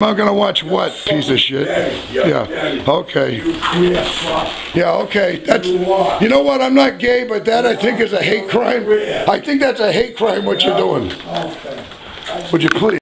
I'm gonna watch what, piece of shit? Yeah, okay. Yeah, okay, that's, you know what, I'm not gay, but that I think is a hate crime. I think that's a hate crime what you're doing. Would you please?